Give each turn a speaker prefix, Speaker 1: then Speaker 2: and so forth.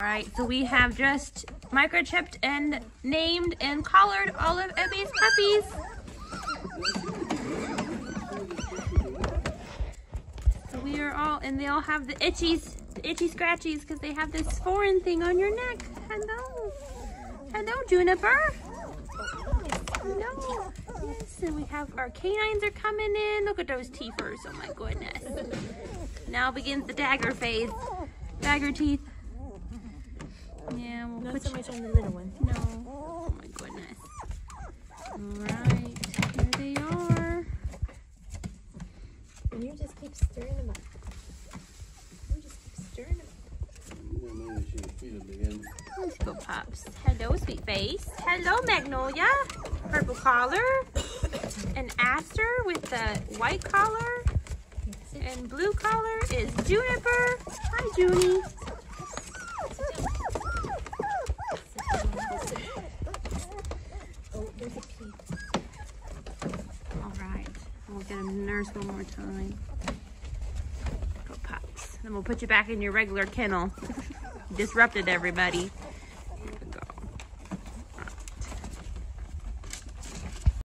Speaker 1: All right, so we have just microchipped and named and collared all of Ebby's puppies. So we are all, and they all have the itchies, the itchy scratchies, because they have this foreign thing on your neck. Hello. Hello, Juniper. Hello. Yes, and we have our canines are coming in. Look at those teethers. Oh my goodness. Now begins the dagger phase. Dagger teeth. Yeah, we'll
Speaker 2: Not
Speaker 1: put
Speaker 2: so much on the little one.
Speaker 1: no. Oh my goodness. Alright, here they are.
Speaker 2: And you just keep stirring them up. You just keep stirring them up.
Speaker 1: Let's go, Pops. Hello, sweet face. Hello, Magnolia. Purple collar. An Aster with the white collar. And blue collar is Juniper. Hi, Junie.
Speaker 2: Oh, there's a pea.
Speaker 1: Alright, we'll get him nurse one more time. Go, Pops. Then we'll put you back in your regular kennel. Disrupted everybody.